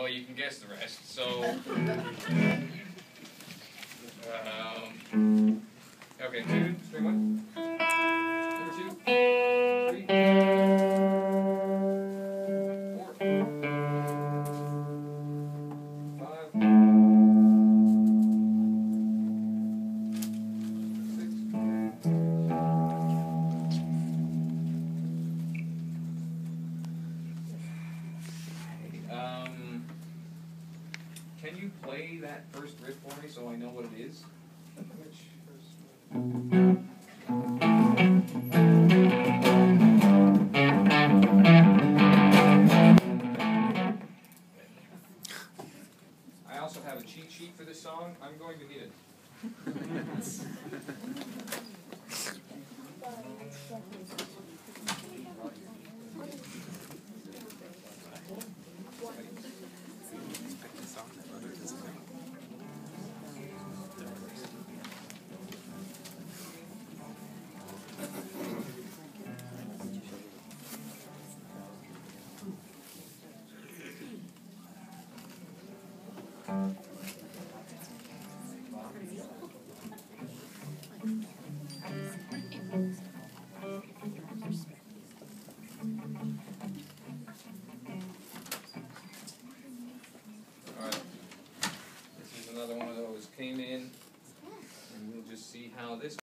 well, you can guess the rest. So, um, okay, two, three, one. Can you play that first riff for me so I know what it is? I also have a cheat sheet for this song. I'm going to need it. another one of those. Came in, and we'll just see how this